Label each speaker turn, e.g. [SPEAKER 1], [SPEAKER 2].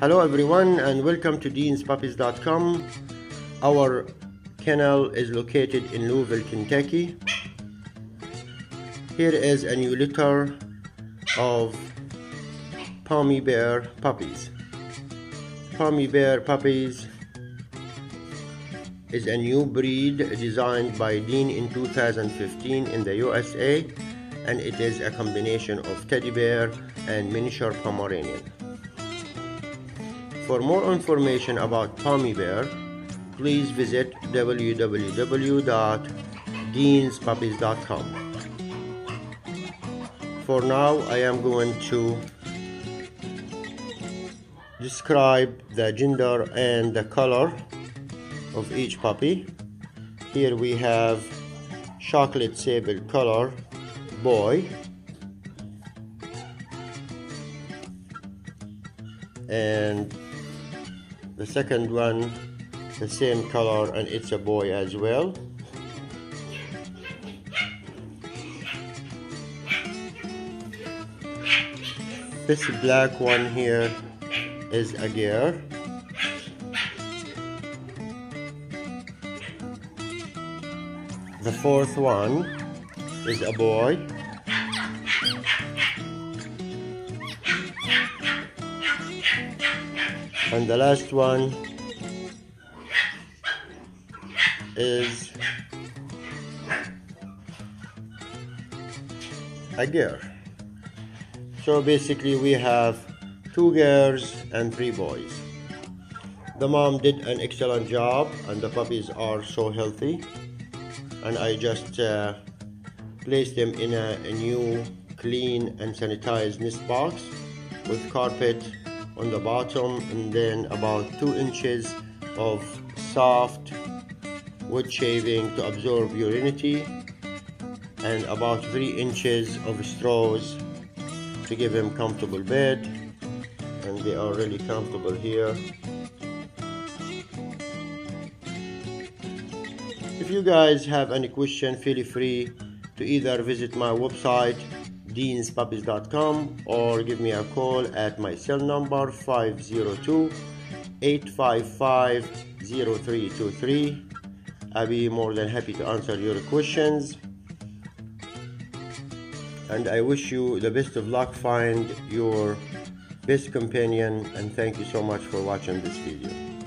[SPEAKER 1] Hello everyone and welcome to deanspuppies.com. Our kennel is located in Louisville, Kentucky. Here is a new litter of Pomibear puppies. Pomibear puppies is a new breed designed by Dean in 2015 in the USA and it is a combination of teddy bear and miniature Pomeranian. For more information about Pomibear, please visit www.deanspuppies.com. For now, I am going to describe the gender and the color of each puppy. Here we have chocolate sable color boy. And the second one the same color and it's a boy as well. This black one here is a girl. The fourth one is a boy? And the last one is a girl. So basically we have two girls and three boys. The mom did an excellent job and the puppies are so healthy. And I just uh, placed them in a, a new clean and sanitized nest box with carpet on the bottom and then about two inches of soft wood shaving to absorb urinity and about three inches of straws to give him comfortable bed. And they are really comfortable here. If you guys have any question feel free to either visit my website deanspuppies.com or give me a call at my cell number 502 855 0323 I'll be more than happy to answer your questions. And I wish you the best of luck. Find your best companion. And thank you so much for watching this video